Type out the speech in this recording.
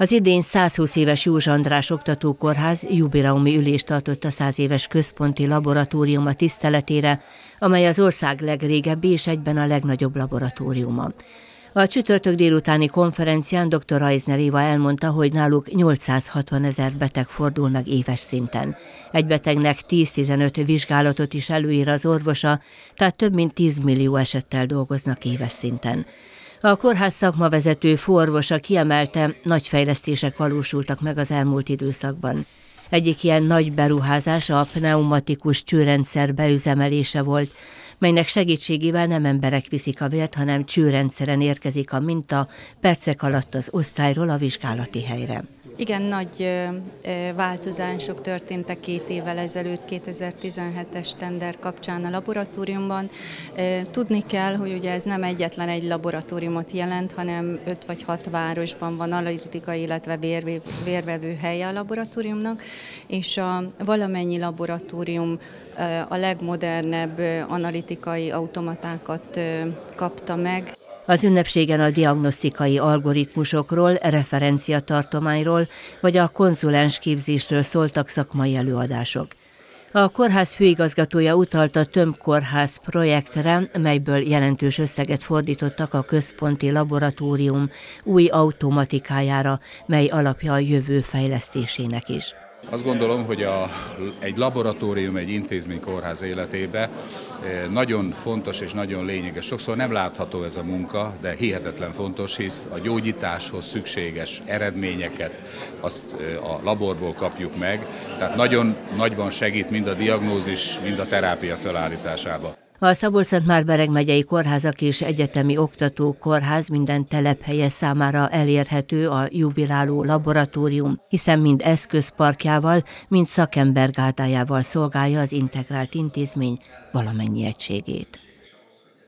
Az idén 120 éves Józs András Oktatókórház jubileumi ülést tartott a 100 éves központi laboratóriuma tiszteletére, amely az ország legrégebbi és egyben a legnagyobb laboratóriuma. A csütörtök délutáni konferencián dr. Reisner Éva elmondta, hogy náluk 860 ezer beteg fordul meg éves szinten. Egy betegnek 10-15 vizsgálatot is előír az orvosa, tehát több mint 10 millió esettel dolgoznak éves szinten. A kórház szakmavezető forvosa kiemelte, nagy fejlesztések valósultak meg az elmúlt időszakban. Egyik ilyen nagy beruházás a pneumatikus csőrendszer beüzemelése volt, melynek segítségével nem emberek viszik a vért, hanem csőrendszeren érkezik a minta percek alatt az osztályról a vizsgálati helyre. Igen, nagy változások történtek két évvel ezelőtt, 2017-es tender kapcsán a laboratóriumban. Tudni kell, hogy ugye ez nem egyetlen egy laboratóriumot jelent, hanem öt vagy hat városban van analitikai, illetve vérvevő helye a laboratóriumnak, és a valamennyi laboratórium a legmodernebb analitikai automatákat kapta meg. Az ünnepségen a diagnosztikai algoritmusokról, referenciatartományról vagy a konzulens képzésről szóltak szakmai előadások. A kórház főigazgatója utalt a Tömbkórház projektre, melyből jelentős összeget fordítottak a központi laboratórium új automatikájára, mely alapja a jövő fejlesztésének is. Azt gondolom, hogy a, egy laboratórium, egy intézmény kórház életébe eh, nagyon fontos és nagyon lényeges. Sokszor nem látható ez a munka, de hihetetlen fontos, hisz a gyógyításhoz szükséges eredményeket azt eh, a laborból kapjuk meg, tehát nagyon nagyban segít mind a diagnózis, mind a terápia felállításába. A Szabolcs-Szentmárbereg megyei kórházak és egyetemi oktató kórház minden telephelye számára elérhető a jubiláló laboratórium, hiszen mind eszközparkjával, mind szakembergádájával szolgálja az integrált intézmény valamennyi egységét.